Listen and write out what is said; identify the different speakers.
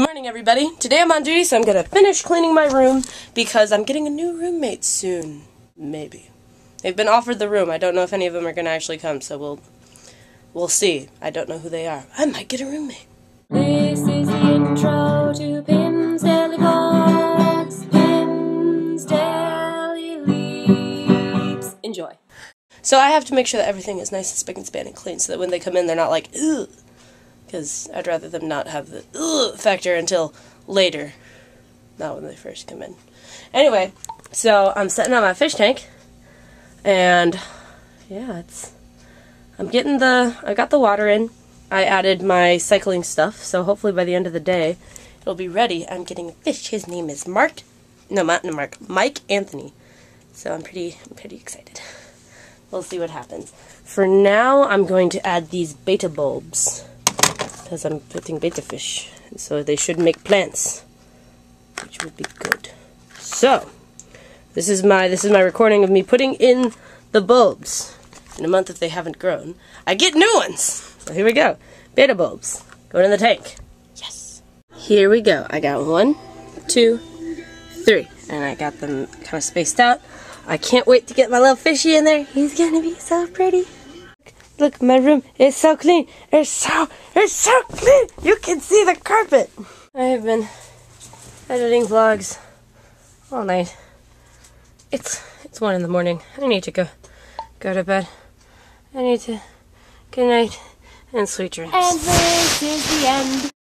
Speaker 1: Good morning, everybody. Today I'm on duty, so I'm gonna finish cleaning my room because I'm getting a new roommate soon. Maybe. They've been offered the room. I don't know if any of them are gonna actually come, so we'll we'll see. I don't know who they are. I might get a roommate.
Speaker 2: This is the intro to Pim's Daily Vlogs. Pim's Daily Leaps.
Speaker 1: Enjoy. So I have to make sure that everything is nice and spick and span and clean, so that when they come in, they're not like ugh, because I'd rather them not have the ugh factor until later, not when they first come in. Anyway, so I'm setting up my fish tank, and yeah, it's I'm getting the I got the water in. I added my cycling stuff, so hopefully by the end of the day, it'll be ready. I'm getting a fish. His name is Mark. No, not Mark. Mike Anthony. So I'm pretty I'm pretty excited. We'll see what happens. For now, I'm going to add these betta bulbs because I'm putting betta fish, so they should make plants, which would be good. So, this is my this is my recording of me putting in the bulbs. In a month, if they haven't grown, I get new ones. So here we go, betta bulbs going in the tank. Yes. Here we go. I got one, two, three, and I got them kind of spaced out. I can't wait to get my little fishy in there. He's gonna be so pretty. Look, my room is so clean. It's so, it's so clean. You can see the carpet. I have been editing vlogs all night. It's, it's one in the morning. I need to go, go to bed. I need to, good night and sweet dreams.
Speaker 2: And this is the end.